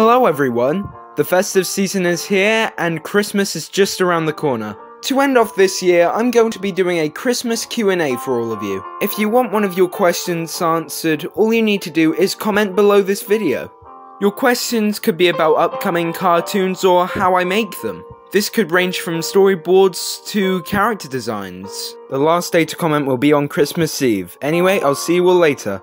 Hello everyone! The festive season is here and Christmas is just around the corner. To end off this year, I'm going to be doing a Christmas Q&A for all of you. If you want one of your questions answered, all you need to do is comment below this video. Your questions could be about upcoming cartoons or how I make them. This could range from storyboards to character designs. The last day to comment will be on Christmas Eve. Anyway, I'll see you all later.